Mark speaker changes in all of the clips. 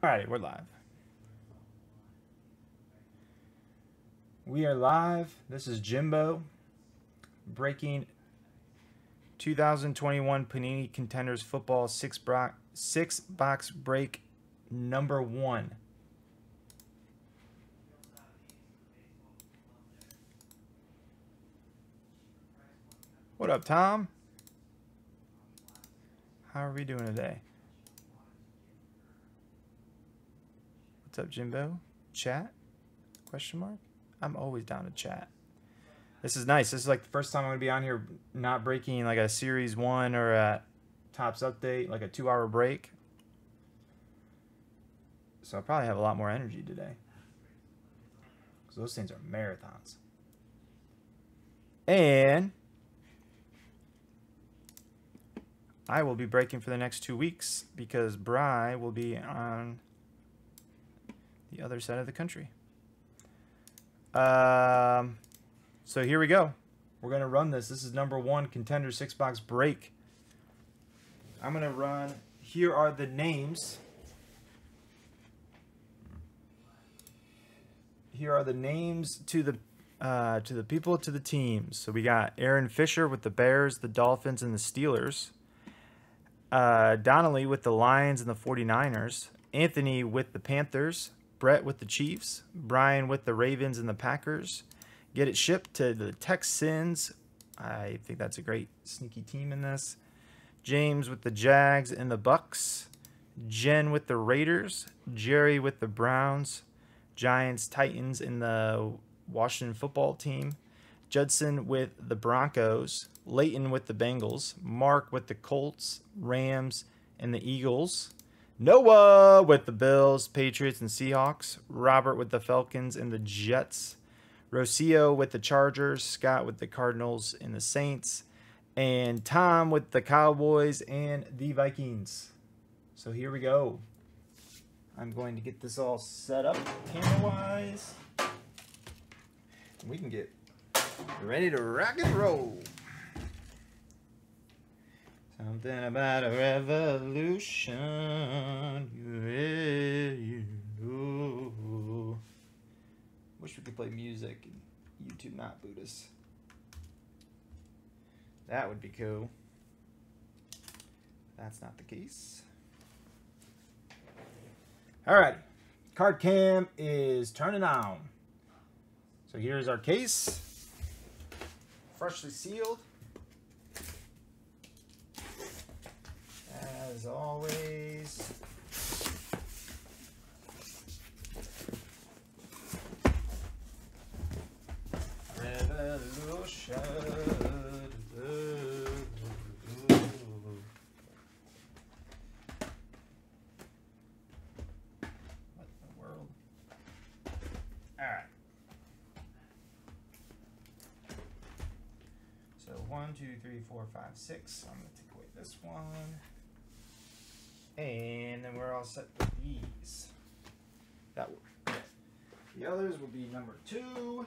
Speaker 1: All right, we're live. We are live. This is Jimbo breaking 2021 Panini Contenders Football six, bro- six box break number one. What up, Tom? How are we doing today? Up, Jimbo? Chat? Question mark? I'm always down to chat. This is nice. This is like the first time I'm gonna be on here not breaking like a series one or a Topps update, like a two hour break. So I'll probably have a lot more energy today. Because those things are marathons. And I will be breaking for the next two weeks because Bry will be on the other side of the country. Um, so here we go. We're going to run this. This is number one contender six box break. I'm going to run. Here are the names. Here are the names to the uh, to the people to the teams. So we got Aaron Fisher with the Bears, the Dolphins, and the Steelers. Uh, Donnelly with the Lions and the 49ers. Anthony with the Panthers. Brett with the Chiefs, Brian with the Ravens and the Packers. Get it shipped to the Texans. I think that's a great sneaky team in this. James with the Jags and the Bucs. Jen with the Raiders. Jerry with the Browns. Giants, Titans, and the Washington football team. Judson with the Broncos. Leighton with the Bengals. Mark with the Colts, Rams, and the Eagles. Noah with the Bills, Patriots, and Seahawks. Robert with the Falcons and the Jets. Rocio with the Chargers. Scott with the Cardinals and the Saints. And Tom with the Cowboys and the Vikings. So here we go. I'm going to get this all set up camera-wise. We can get ready to rock and roll. Something about a revolution. You know. Wish we could play music and YouTube not boot us. That would be cool. That's not the case. Alright. Card cam is turning on. So here's our case. Freshly sealed. As always. Revolution. What the world? All right. So one, two, three, four, five, six. I'm gonna take away this one. And then we're all set with these. That the others will be number two.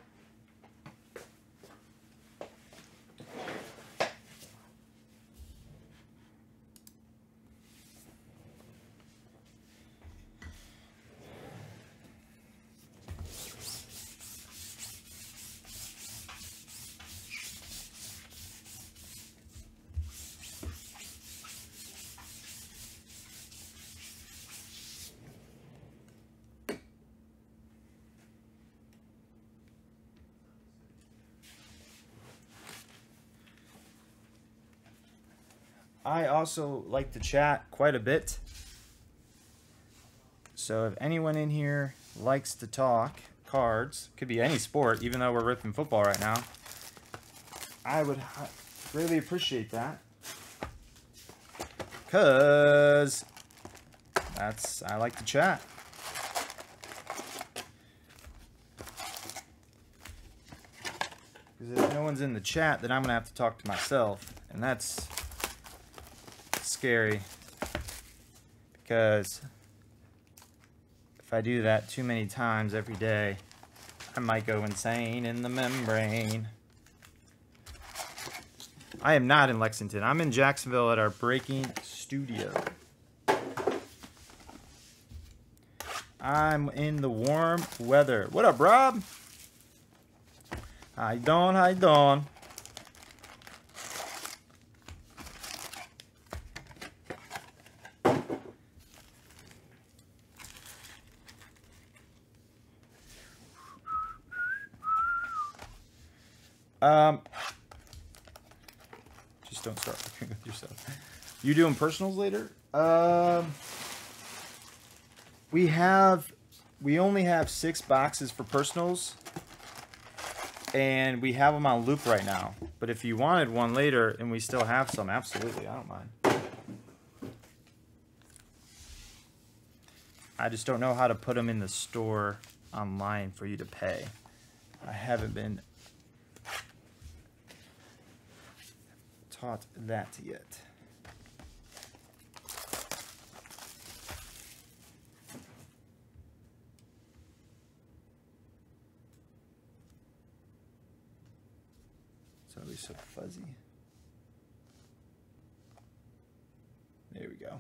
Speaker 1: I also like to chat quite a bit. So if anyone in here likes to talk cards, could be any sport, even though we're ripping football right now, I would really appreciate that. Cause that's I like to chat. Because if no one's in the chat, then I'm gonna have to talk to myself, and that's scary because if I do that too many times every day, I might go insane in the membrane. I am not in Lexington. I'm in Jacksonville at our breaking studio. I'm in the warm weather. What up, Rob? How you doing? How Um, just don't start working with yourself. You doing personals later? Um, we have, we only have six boxes for personals, and we have them on loop right now. But if you wanted one later, and we still have some, absolutely, I don't mind. I just don't know how to put them in the store online for you to pay. I haven't been taught that yet. At least so fuzzy. There we go.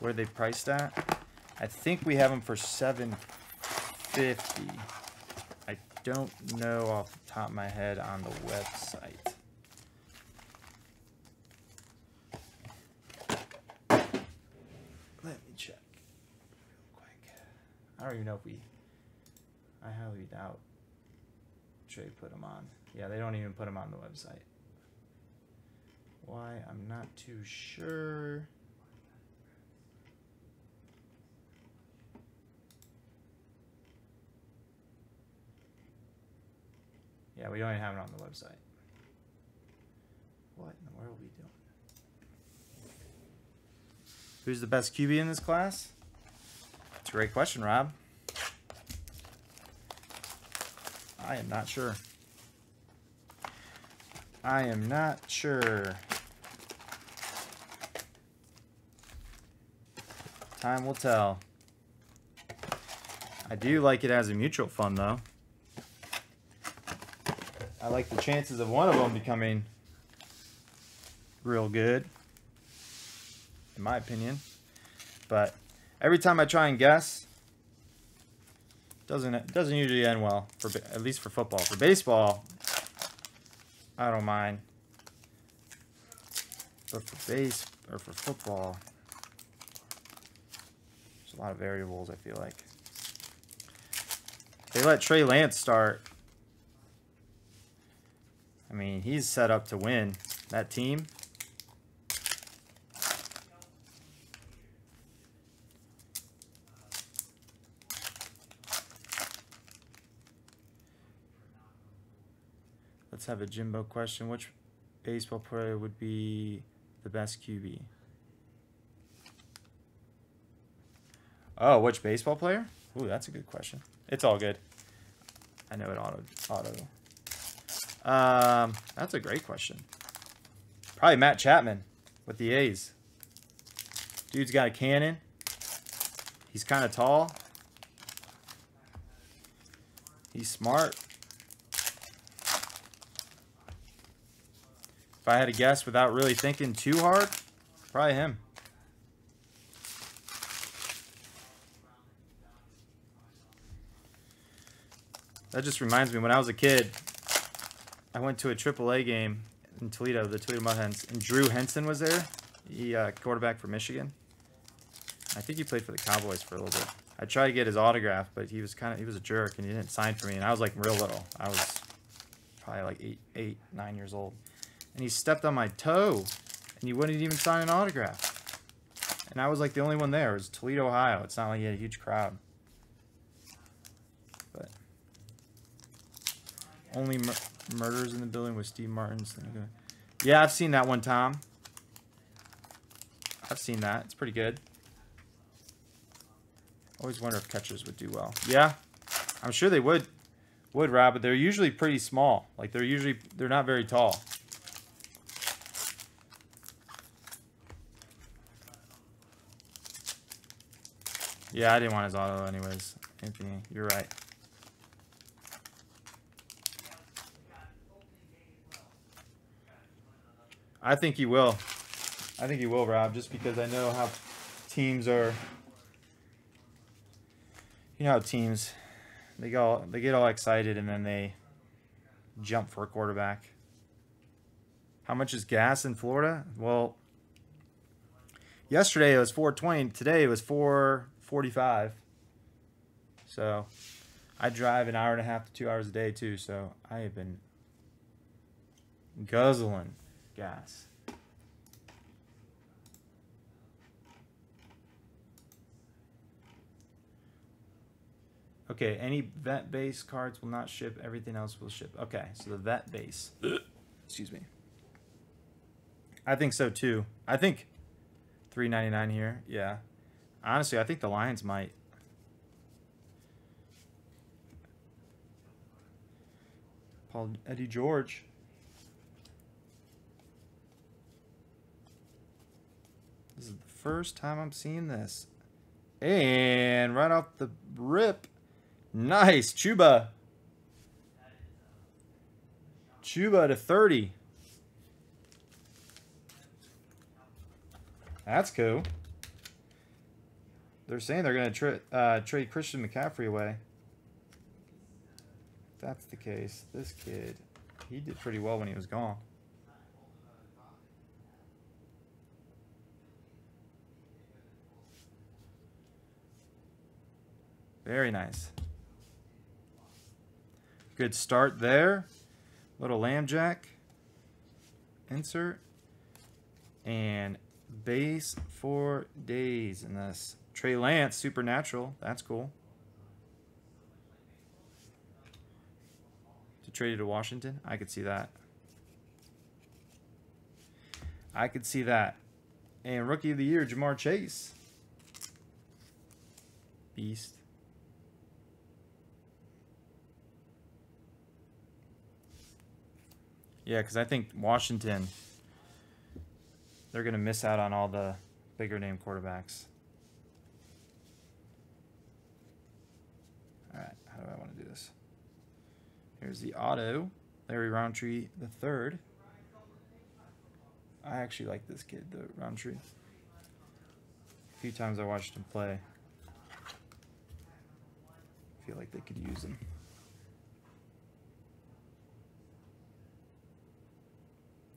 Speaker 1: Where they priced at? I think we have them for 750. I don't know off the top of my head on the website. Let me check real quick. I don't even know if we. I highly doubt Trey put them on. Yeah, they don't even put them on the website. Why? I'm not too sure. Yeah, we don't even have it on the website. What in the world are we doing? Who's the best QB in this class? It's a great question, Rob. I am not sure. I am not sure. Time will tell. I do like it as a mutual fund, though. I like the chances of one of them becoming real good, in my opinion. But every time I try and guess, doesn't doesn't usually end well for at least for football. For baseball, I don't mind. But for base or for football, there's a lot of variables. I feel like they let Trey Lance start. I mean, he's set up to win that team. Have a Jimbo question. Which baseball player would be the best QB? Oh, which baseball player? Ooh, that's a good question. It's all good. I know it auto auto um, that's a great question. Probably Matt Chapman with the A's. Dude's got a cannon. He's kind of tall. He's smart. If I had to guess without really thinking too hard, probably him. That just reminds me when I was a kid, I went to a AAA game in Toledo, the Toledo Mud Hens, and Drew Henson was there. He uh, quarterback for Michigan. I think he played for the Cowboys for a little bit. I tried to get his autograph, but he was kind of he was a jerk and he didn't sign for me. And I was like real little. I was probably like eight, eight, nine years old. And he stepped on my toe, and he wouldn't even sign an autograph. And I was like the only one there. It was Toledo, Ohio. It's not like he had a huge crowd. But only Murders in the Building with Steve Martin's. Yeah, I've seen that one, Tom. I've seen that. It's pretty good. Always wonder if catchers would do well. Yeah, I'm sure they would, would Rob, but they're usually pretty small. Like they're usually they're not very tall. Yeah, I didn't want his auto anyways. Anthony, you're right. I think he will. I think he will, Rob, just because I know how teams are You know how teams they go they get all excited and then they jump for a quarterback. How much is gas in Florida? Well, yesterday it was 420. Today it was 445. So I drive an hour and a half to two hours a day too. So I have been guzzling gas. Okay, any vet base cards will not ship. Everything else will ship. Okay, so the vet base. Excuse me. I think so too. I think 3.99 here. Yeah. Honestly, I think the Lions might. Paul Eddie George. This is the first time I'm seeing this. And right off the rip, nice. Chuba. Chuba to 30. That's cool. They're saying they're going to tra uh, trade Christian McCaffrey away. If that's the case, this kid, he did pretty well when he was gone. Very nice. Good start there. Little lamb jack. Insert. And base for days in this. Trey Lance, supernatural. That's cool. To trade it to Washington, I could see that. I could see that. And rookie of the year, Ja'Marr Chase. Beast. Yeah, because I think Washington, they're going to miss out on all the bigger name quarterbacks. All right, how do I want to do this? Here's the auto, Larry Rountree the third. I actually like this kid, the Rountree. A few times I watched him play. I feel like they could use him.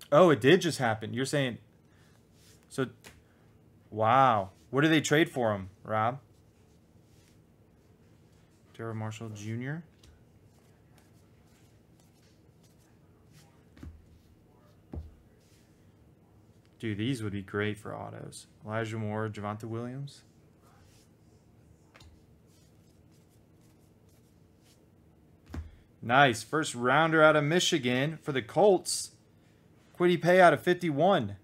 Speaker 1: Oh, it did just happen. You're saying so wow. What do they trade for him, Rob? Darryl Marshall Jr. Dude, these would be great for autos. Elijah Moore, Javonte Williams. Nice. First rounder out of Michigan for the Colts. Kwity Paye out of 51.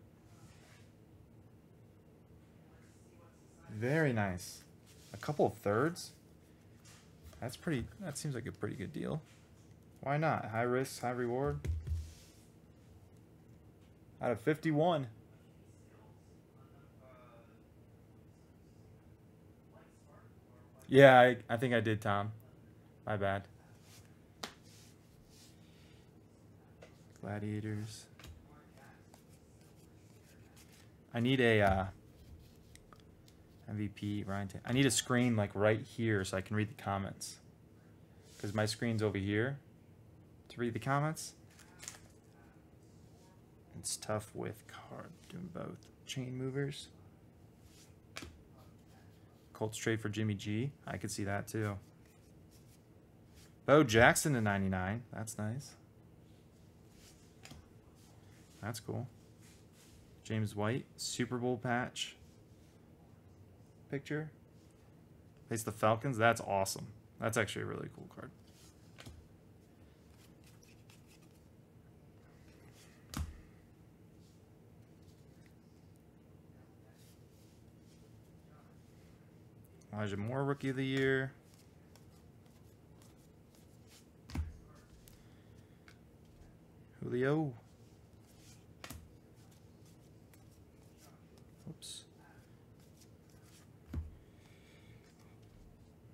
Speaker 1: Very nice. A couple of thirds. That's pretty, that seems like a pretty good deal. Why not? High risk, high reward. Out of 51. Yeah, I, I think I did, Tom. My bad. Gladiators. I need a uh, MVP Ryan. I need a screen like right here so I can read the comments. Because my screen's over here to read the comments. It's tough with card doing both. Chain movers. Colts trade for Jimmy G. I could see that too. Bo Jackson to 99. That's nice. That's cool. James White, Super Bowl patch picture. Face the Falcons. That's awesome. That's actually a really cool card. Elijah Moore, Rookie of the Year. Julio. Oops.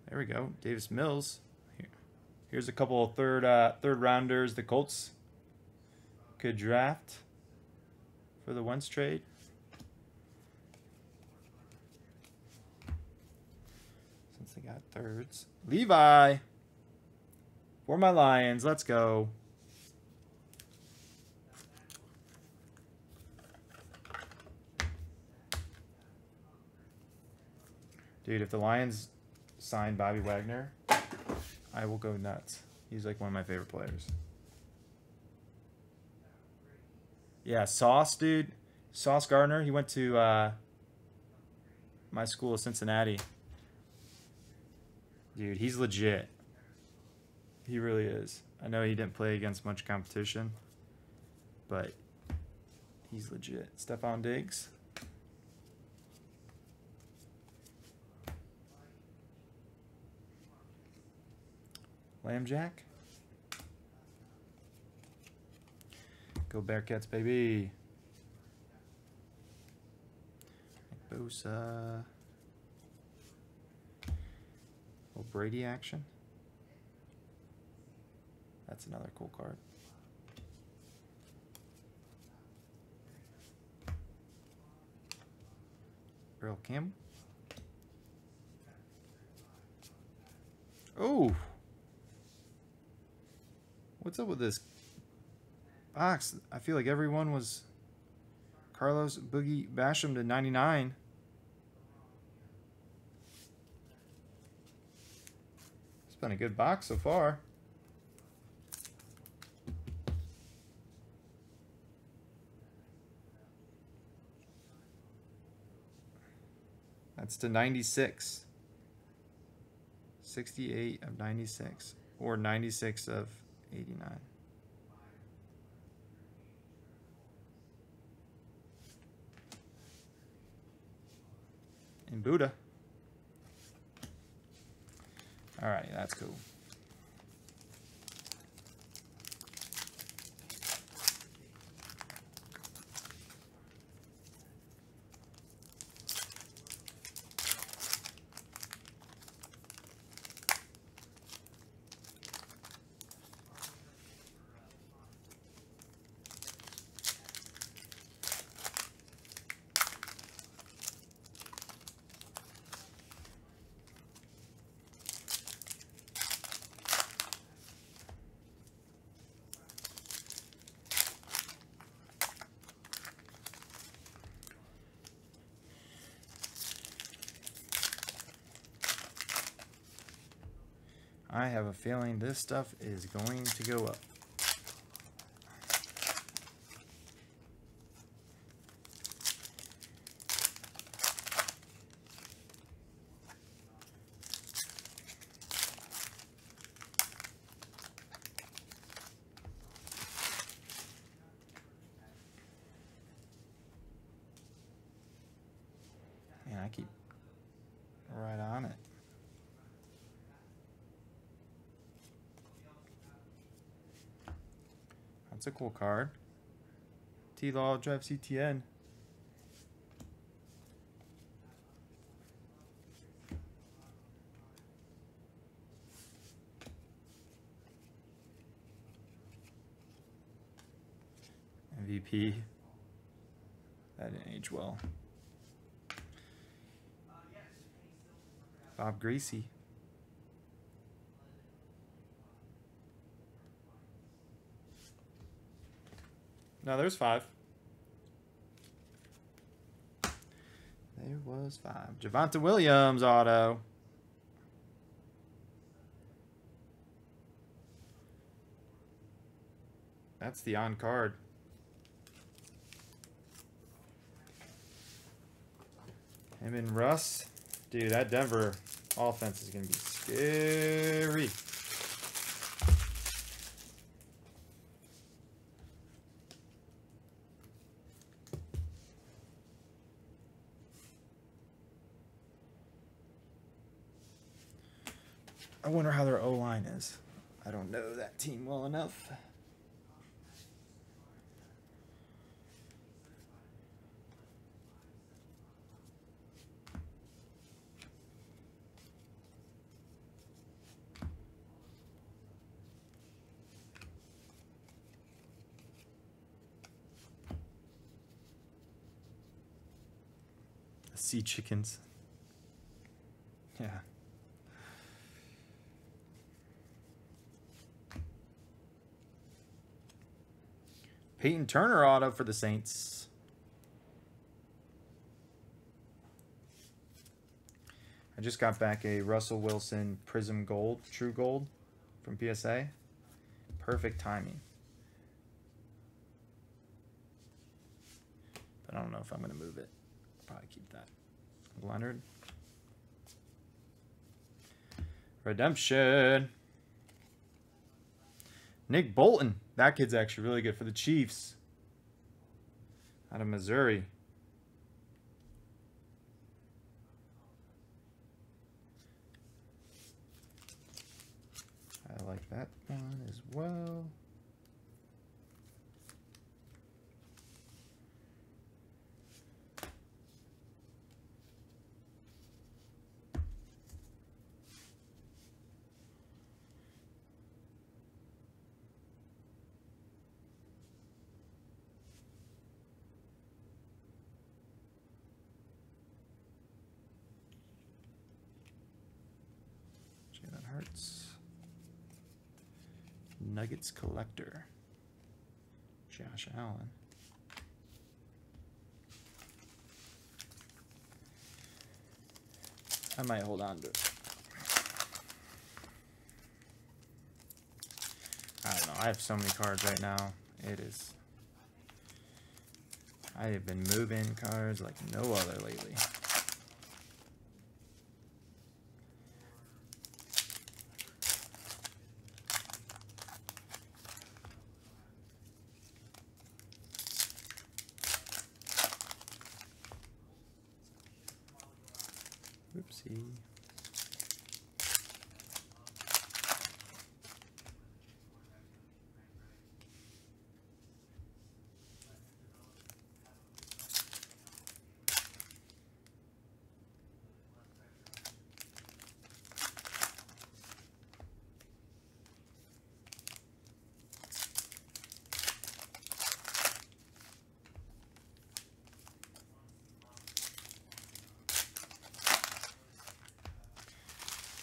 Speaker 1: There we go. Davis Mills. Here. Here's a couple of third uh, third rounders the Colts could draft for the Wentz trade. Since
Speaker 2: They got thirds. Levi. For my Lions. Let's go. Dude, if the Lions sign Bobby Wagner, I will go nuts. He's like one of my favorite players. Yeah, Sauce, dude. Sauce Gardner. He went to uh, my school, of Cincinnati. Dude, he's legit. He really is. I know he didn't play against much competition, but he's legit. Stefon Diggs. Lamb Jack. Go Bearcats, baby. Bosa. Little Brady action. That's another cool card. Earl Campbell. Oh. What's up with this box? I feel like everyone was Carlos Boogie Basham to 99. Been a good box so far. That's to 96. 68 of 96. Or 96 of 89. In Buddha. All right, that's cool. I have a feeling this stuff is going to go up. Man, I keep right on it. That's a cool card. T Law Drive CTN. MVP. That didn't age well. Bob Griese. No, there's five. There was five. Javonte Williams auto. That's the on card. Him and Russ. Dude, that Denver offense is going to be scary. I wonder how their O line is. I don't know that team well enough. Sea chickens. Yeah.
Speaker 1: Peyton Turner auto for the Saints. I just got back a Russell Wilson Prism Gold, True Gold from PSA. Perfect timing. But I don't know if I'm going to move it. I'll probably keep that. Leonard. Redemption. Nick Bolton. That kid's actually really good for the Chiefs. Out of Missouri. I like that one as well. Hurts. Nuggets collector. Josh Allen. I might hold on to it. I don't know. I have so many cards right now. It is. I have been moving cards like no other lately.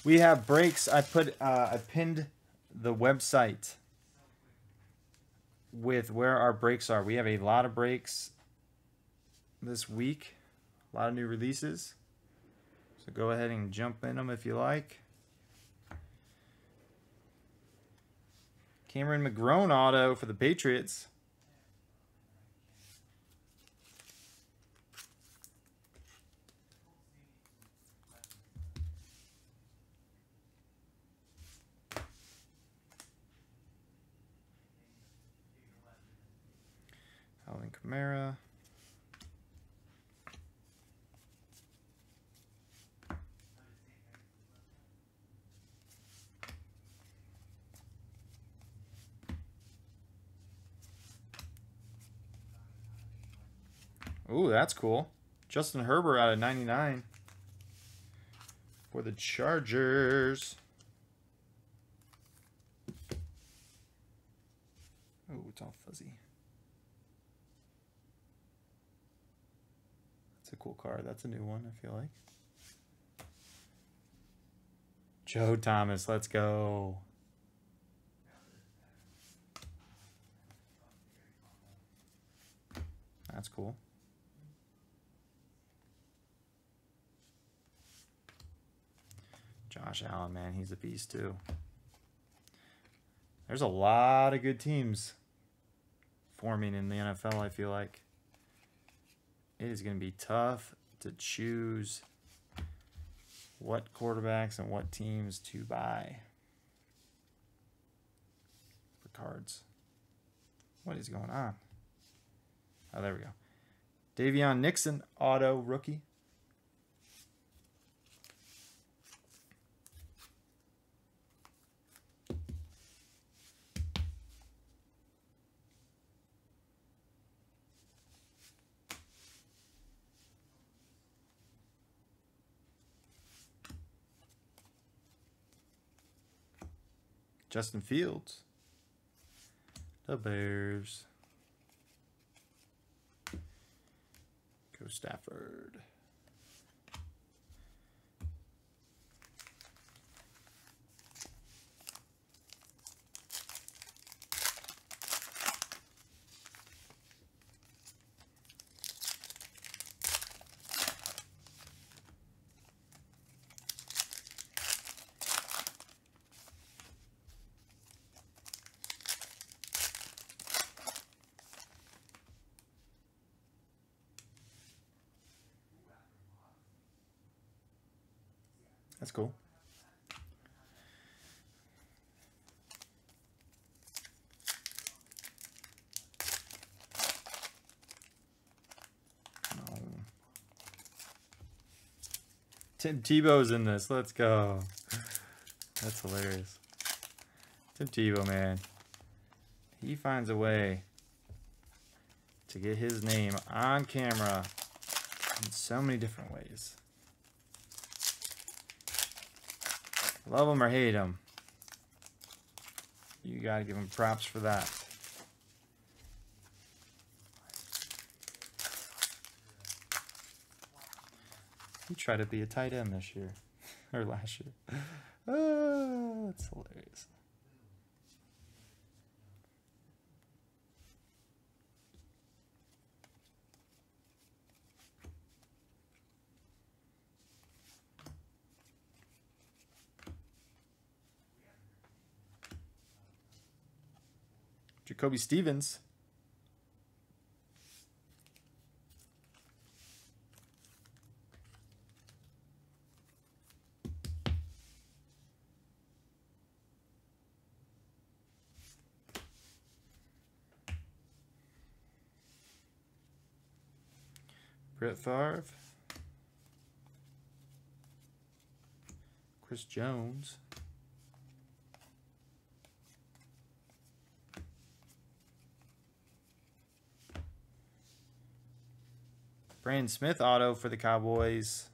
Speaker 1: We have breaks. I put uh, I pinned the website with where our breaks are. We have a lot of breaks this week. A lot of new releases. So go ahead and jump in them if you like. Cameron McGrone auto for the Patriots. Ooh, that's cool. Justin Herbert out of 99 for the Chargers. Oh, it's all fuzzy. That's a cool card. That's a new one, I feel like. Joe Thomas, let's go. That's cool. Josh Allen, man, he's a beast too. There's a lot of good teams forming in the NFL, I feel like. It is going to be tough to choose what quarterbacks and what teams to buy for cards. What is going on? Oh, there we go. Daviyon Nixon, auto rookie. Justin Fields. The Bears. Go Stafford.
Speaker 2: That's cool. Um, Tim Tebow's in this. Let's go. That's hilarious. Tim Tebow, man. He finds a way to get his name on camera in so many different ways. Love him or hate him. You gotta give him props for that. He tried to be a tight end this year. or last year that's hilarious. Jacoby Stevens. Brett Favre. Chris Jones. Brandon Smith auto for the Cowboys.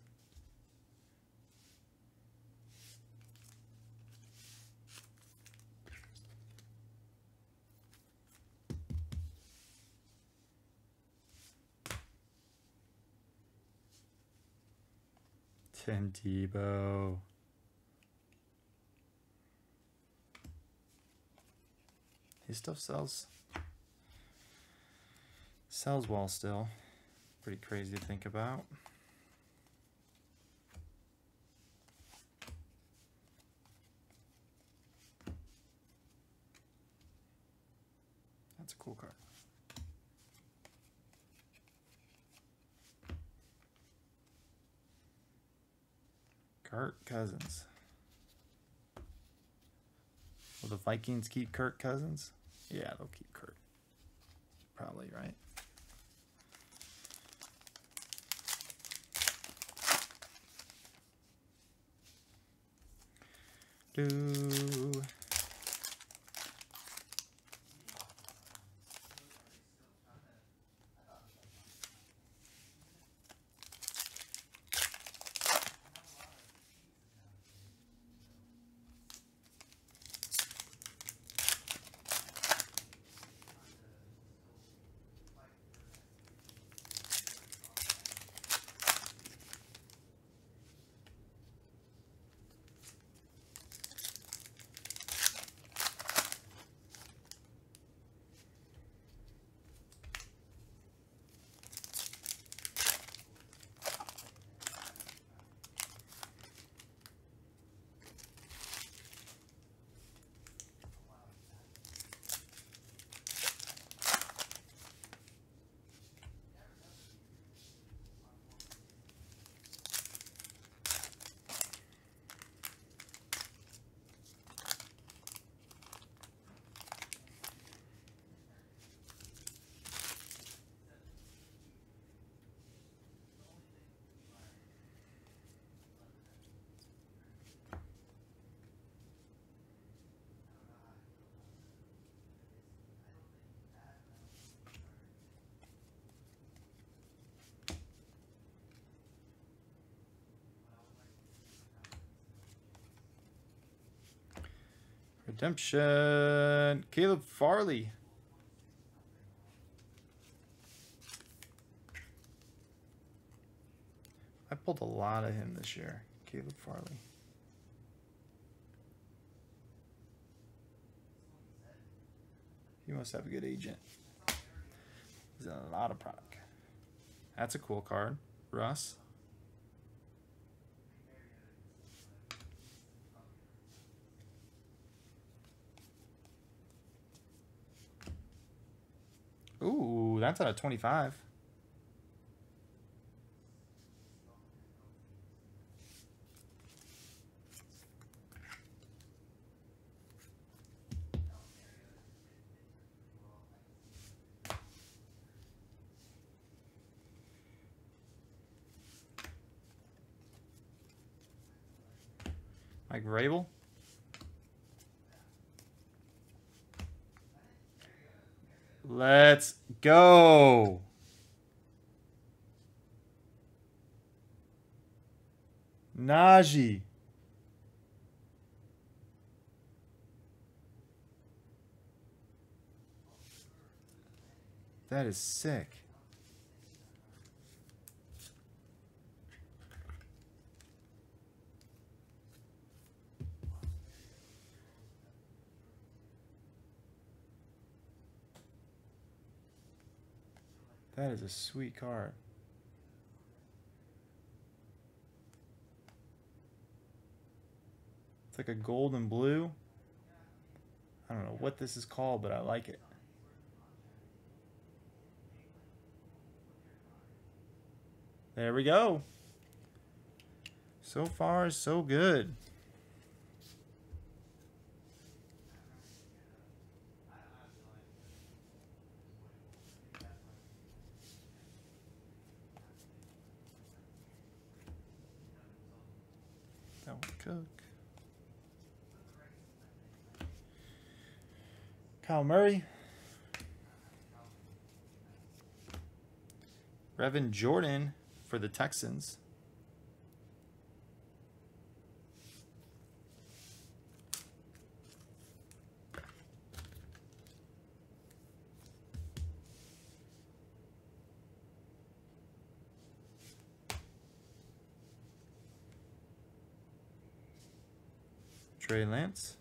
Speaker 2: Tim Tebow. His stuff sells sells well still. Pretty crazy to think about. That's a cool card. Kirk Cousins. Will the Vikings keep Kirk Cousins? Yeah, they'll keep Kirk. Probably, right? Do. Redemption. Caleb Farley. I pulled a lot of him this year. Caleb Farley. He must have a good agent. He's in a lot of product. That's a cool card. Russ. Ooh, that's out of 25. Mike Vrabel. Let's go. Najee. That is sick. That is a sweet card. It's like a gold and blue. I don't know what this is called, but I like it. There we go. So far, so good. That would cook. Kyle Murray. Brevin Jordan for the Texans. Trey Lance.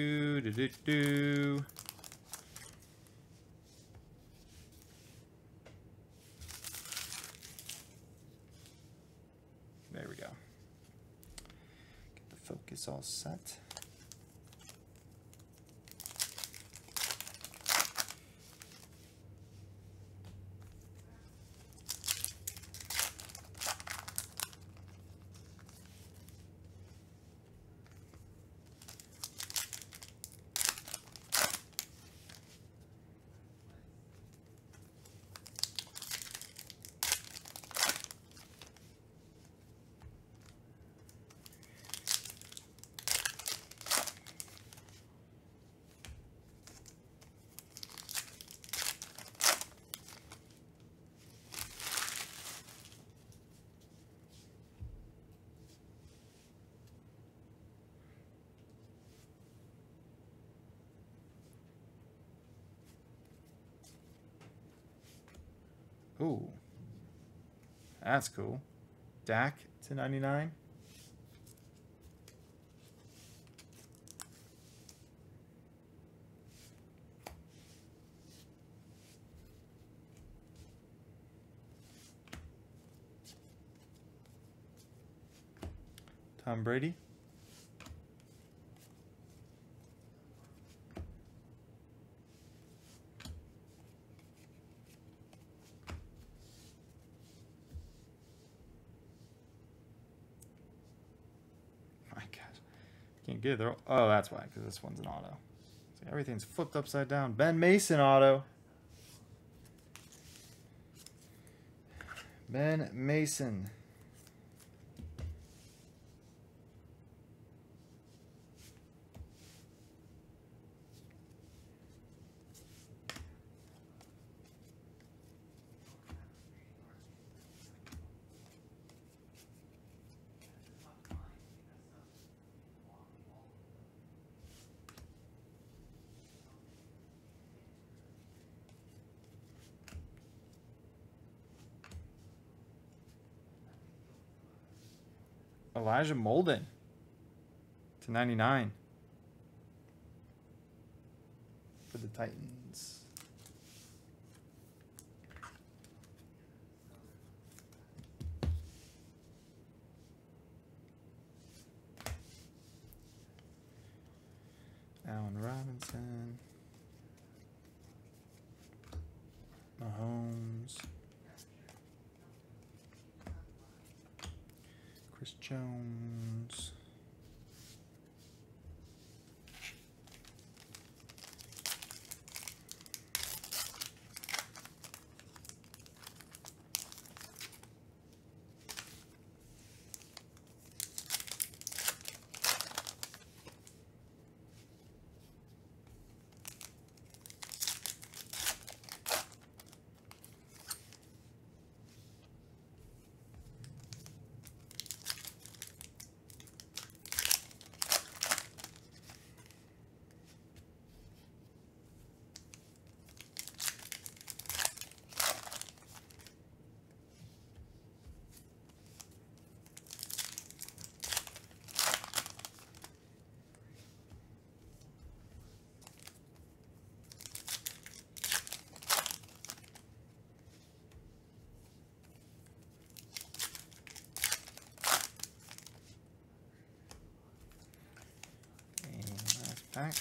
Speaker 2: Do do do do. There we go. Get the focus all set. Ooh. That's cool. Dak to 99. Tom Brady. My gosh. Can't get it. They're Oh, that's why, because this one's an auto. Everything's flipped upside down. Ben Mason auto. Ben Mason. Elijah Molden to 99 for the Titans.
Speaker 1: Allen Robinson, Mahomes. Chris Jones. And last pack.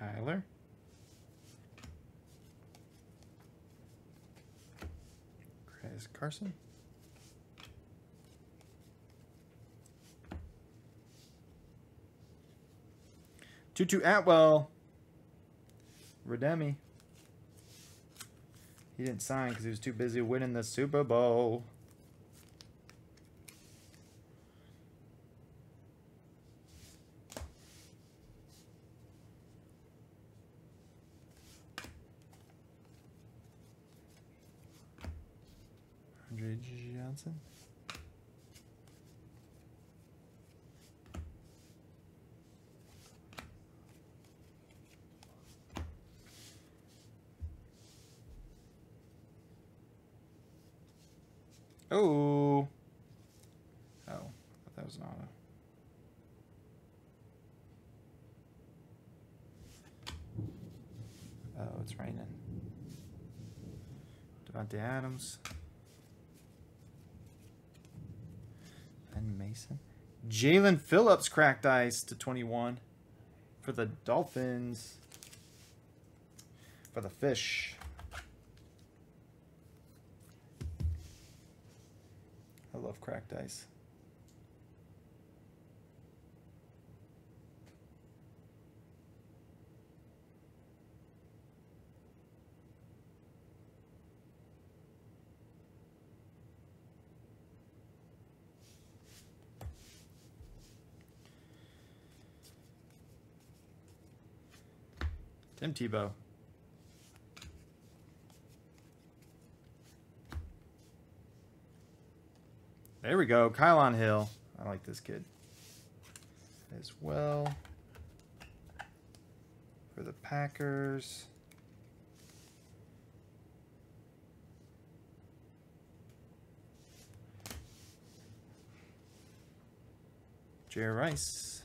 Speaker 1: Kyler. Chris Carson. Tutu Atwell. Redemi. He didn't sign because he was too busy winning the Super Bowl. Andre Johnson. Oh. Oh, I thought that was an auto. Oh, it's raining. Davante Adams. Ben Mason. Jaelan Phillips cracked ice to 21 for the Dolphins. For the fish. I love cracked ice. Tebow. There we go. Kylin Hill. I like this kid as well. For the Packers. Jerry Rice.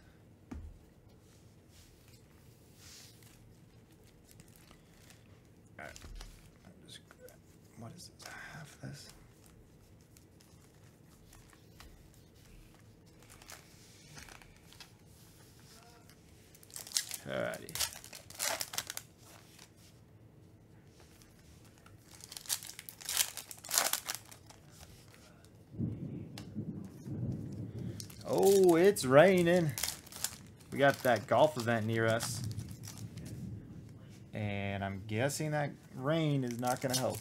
Speaker 1: Alright. I'm just- What is it? Half this? Alrighty. Oh, it's raining. We got that golf event near us. And I'm guessing that rain is not going to help.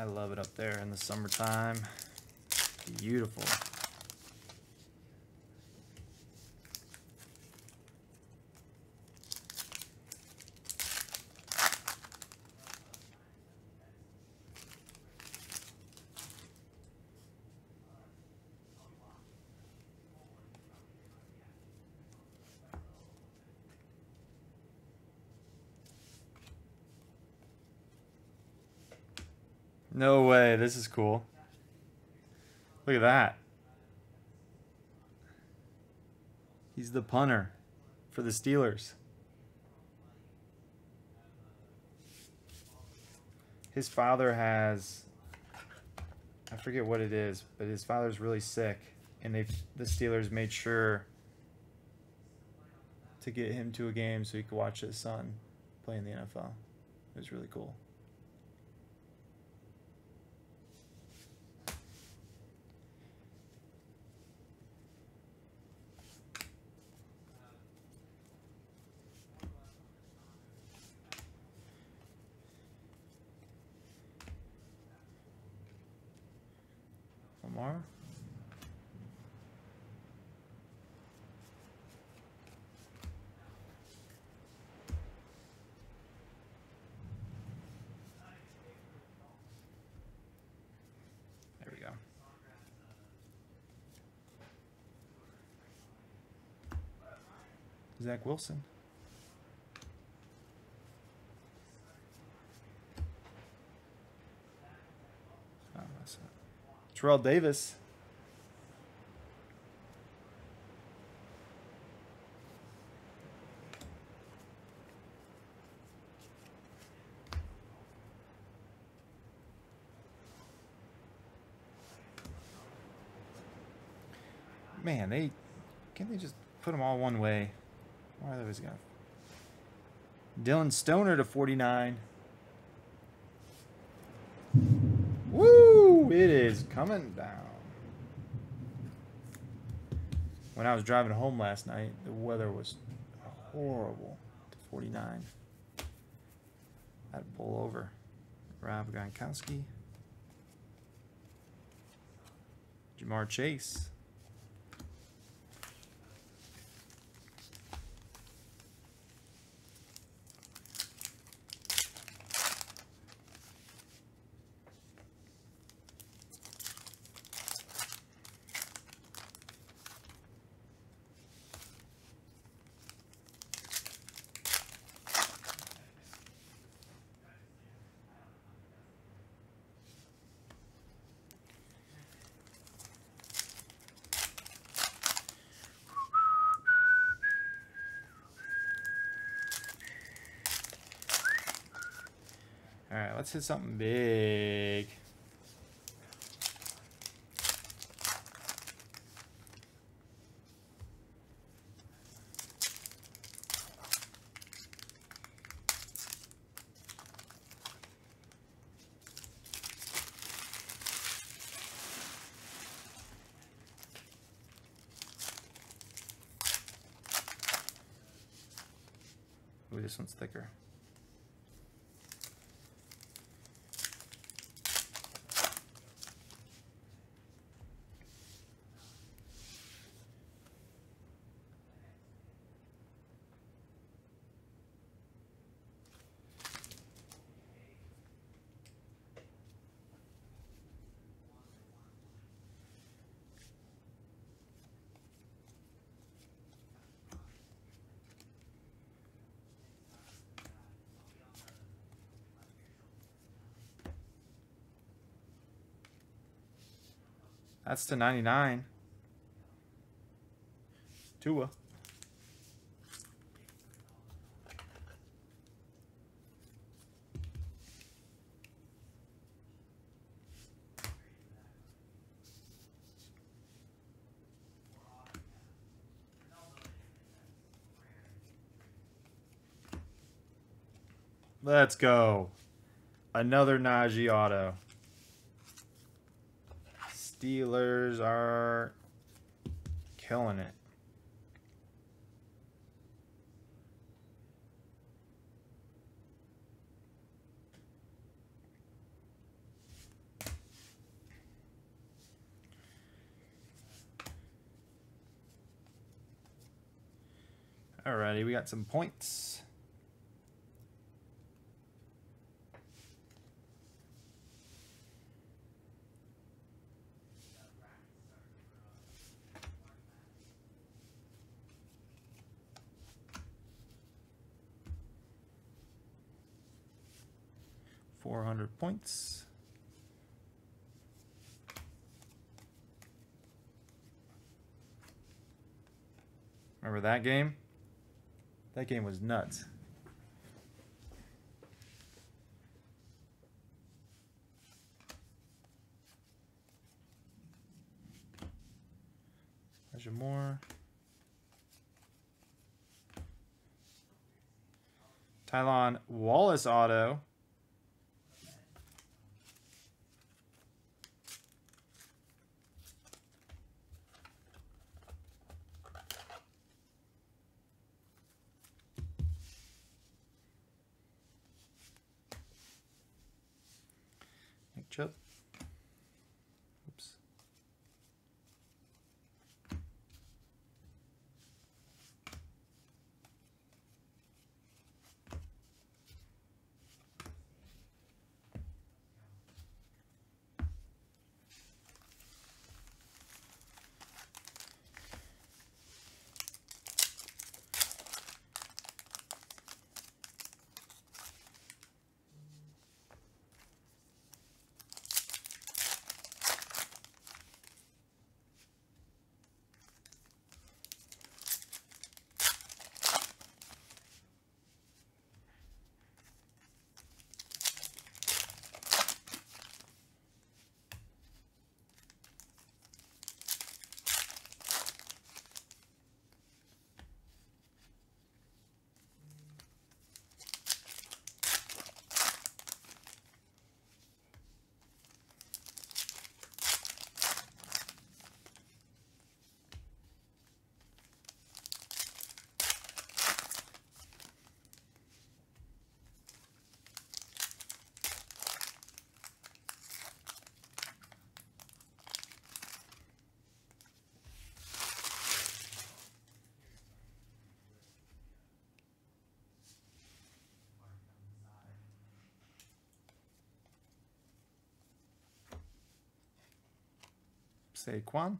Speaker 1: I love it up there in the summertime. Beautiful.
Speaker 2: No way. This is cool. Look at that. He's the punter for the Steelers. His father has I forget what it is, but his father's really sick and they the Steelers made sure to get him to a game so he could watch his son play in the NFL. It was really cool. Lamar. There we go. Zach Wilson. Oh. Terrell Davis. Man, they can't they just put them all one way? Why are those guys? Dillon Stoner to 49. Woo! It is coming down. When I was driving home last night, the weather was horrible to 49. I had to pull over. Rob Gronkowski. Ja'Marr Chase. All right, let's hit something big. Ooh, this one's thicker. That's to 99. Tua. Let's go. Another Najee auto. Steelers are killing it. Alrighty, we got some points. 400 points.
Speaker 1: Remember that game? That game was nuts. Measure more. Tylan Wallace auto. Saquon.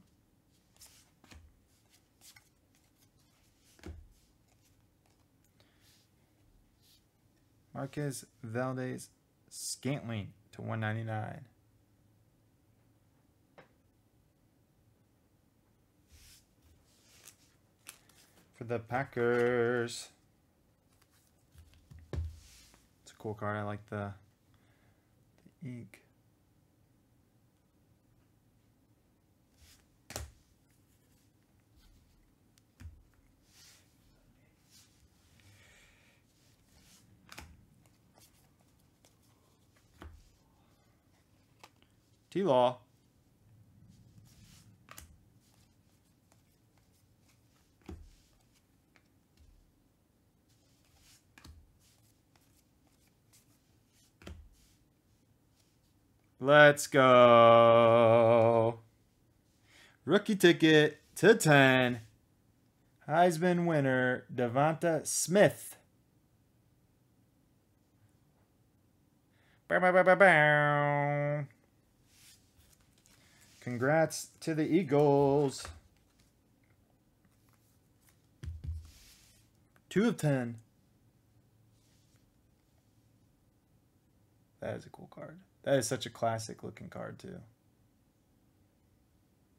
Speaker 1: Marquez Valdes Scantling to 199. For the Packers. It's a cool card. I like the, the ink. Ty Law. Let's go. Rookie ticket to 10. Heisman winner, Devonta Smith. Bow, bow, bow, bow, bow. Congrats to the Eagles. Two of ten. That is a cool card. That is such a classic looking card, too.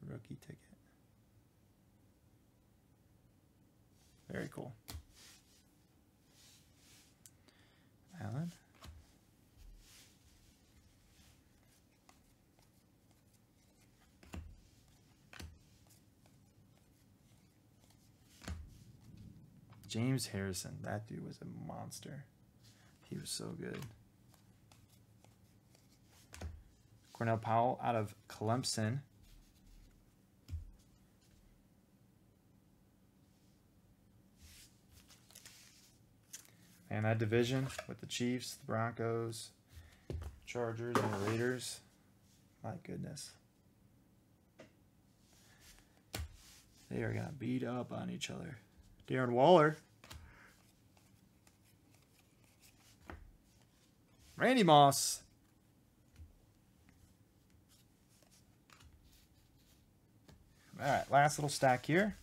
Speaker 1: Rookie ticket. Very cool. Allen. James Harrison. That dude was a monster. He was so good. Cornell Powell out of Clemson. And that division with the Chiefs, the Broncos, Chargers, and the Raiders. My goodness. They are going to beat up on each other. Darren Waller. Randy Moss. All right, last little stack here.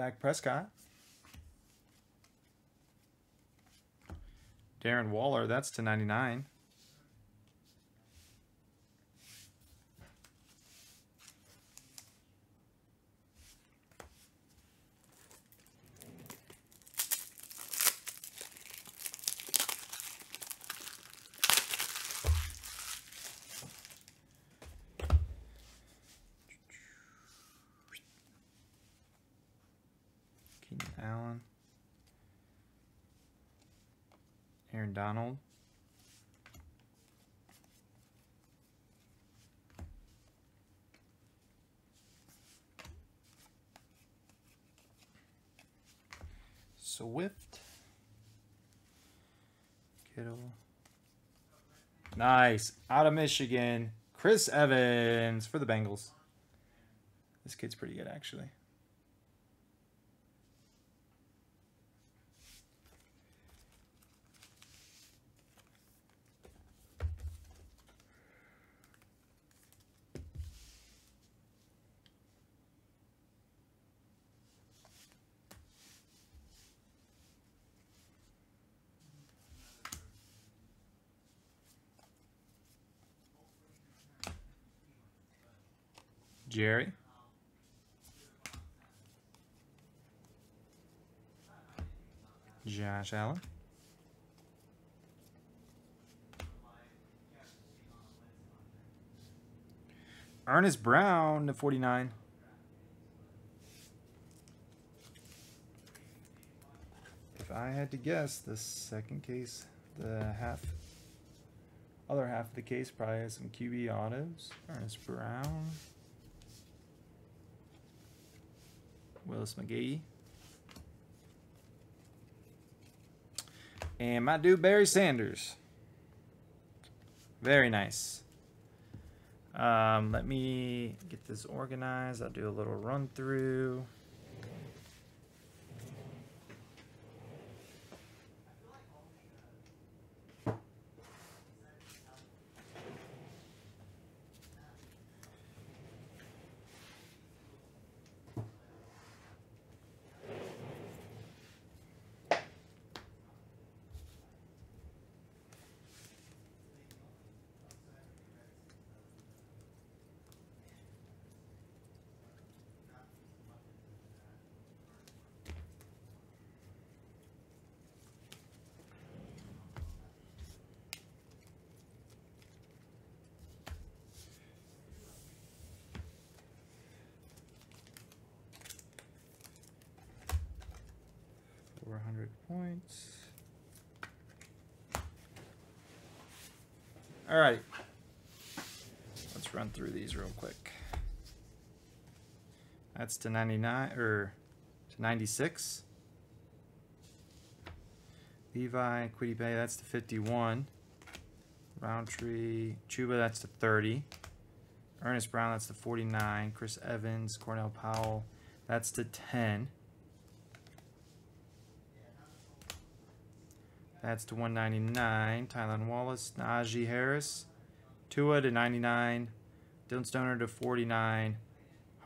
Speaker 1: Dak Prescott. Darren Waller, that's to 99. Keenan Allen. Aaron Donald. Swift. Kittle. Nice. Out of Michigan. Chris Evans for the Bengals. This kid's pretty good, actually. Jerry. Josh Allen. Earnest Brown to 49. If I had to guess, the second case, the half, other half of the case probably has some QB autos. Earnest Brown. Willis McGahee. And my dude Barry Sanders. Very nice. Um, let me get this organized. I'll do a little run through. Four hundred points. All right. Let's run through these real quick. That's to 99 or to 96. Levi, Kwity Paye, that's to 51. Rountree, Chuba, that's to 30. Earnest Brown, that's to 49. Chris Evans, Cornell Powell, that's to 10. That's to 199. Tylan Wallace, Najee Harris, Tua to 99. Dillon Stoner to 49.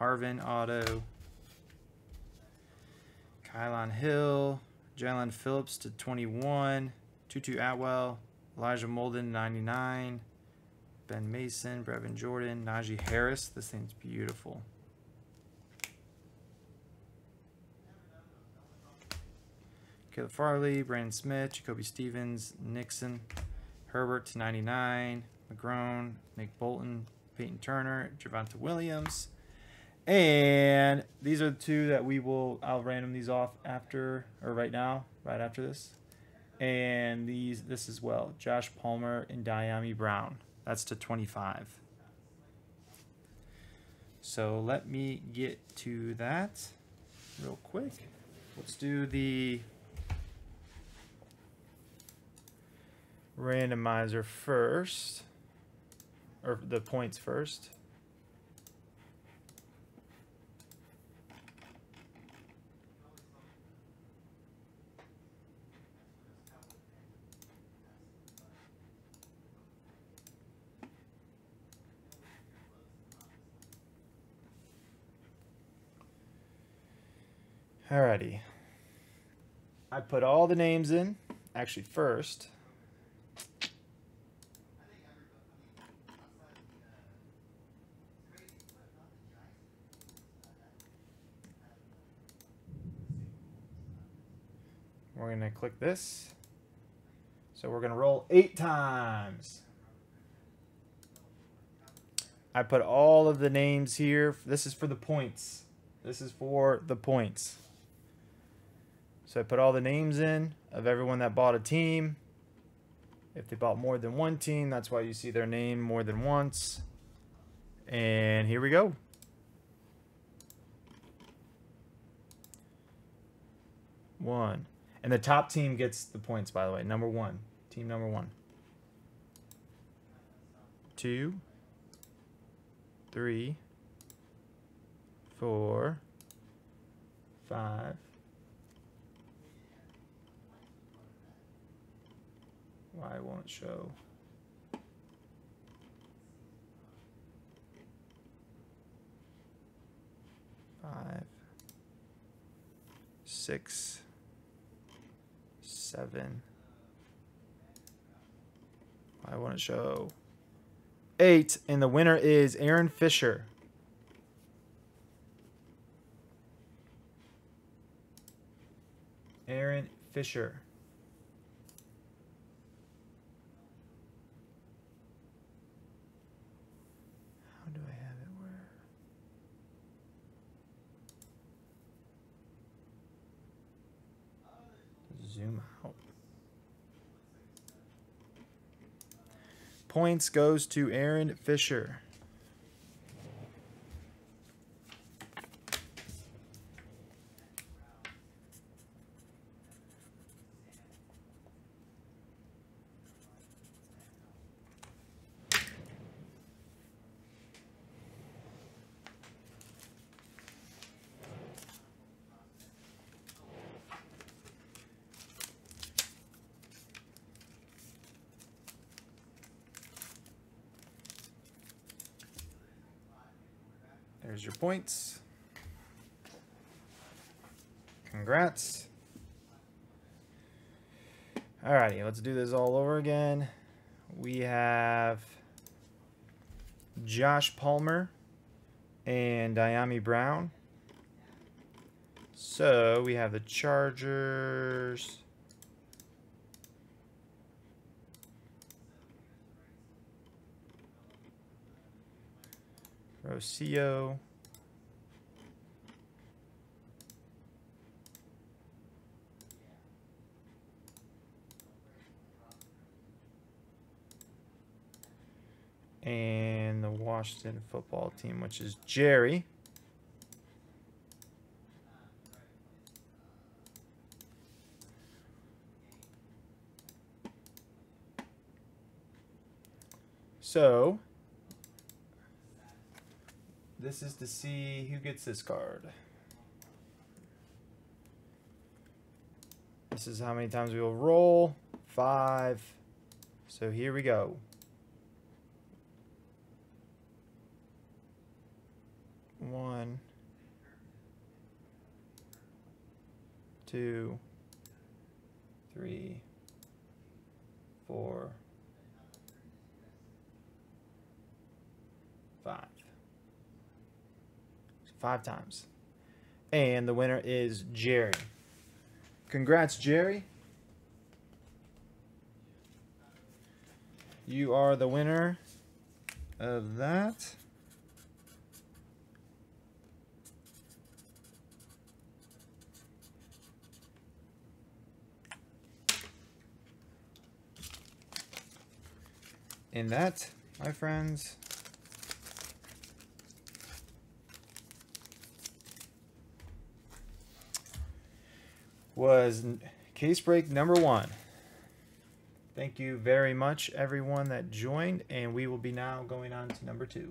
Speaker 1: Harvin Auto. Kylin Hill. Jaelan Phillips to 21. Tutu Atwell. Elijah Molden 99. Ben Mason. Brevin Jordan. Najee Harris. This thing's beautiful. Caleb Farley, Brandon Smith, Jacoby Stevens, Nixon, Herbert to 99, McGrone, Nick Bolton, Peyton Turner, Javonte Williams. And these are the two that we will, I'll random these off after, or right now, right after this. And these, this as well, Josh Palmer and Dyami Brown. That's to 25. So let me get to that real quick. Let's do the randomizer first, or the points first. Alrighty. I put all the names in, actually first. We're going to click this. So we're going to roll eight times. I put all of the names here. This is for the points. This is for the points. So I put all the names in of everyone that bought a team. If they bought more than one team, that's why you see their name more than once. And here we go. One. And the top team gets the points, by the way. Number one. Team number one. Two. Three. Four. Five. Why won't it show? Five, six, seven. Why won't it show? Eight, and the winner is Aaron Fisher. Aaron Fisher. How do I have it where? Zoom out. Points goes to Aaron Fisher. There's your points. Congrats. Alrighty, let's do this all over again. We have Josh Palmer and Dyami Brown. So we have the Chargers. Rocio. And the Washington football team, which is Jerry. So, this is to see who gets this card. This is how many times we will roll. Five. So here we go. One. Two. Three. Four. Five five times. And the winner is Jerry. Congrats, Jerry. You are the winner of that. And that, my friends, was case break number one. Thank you very much, everyone that joined, and we will be now going on to number two.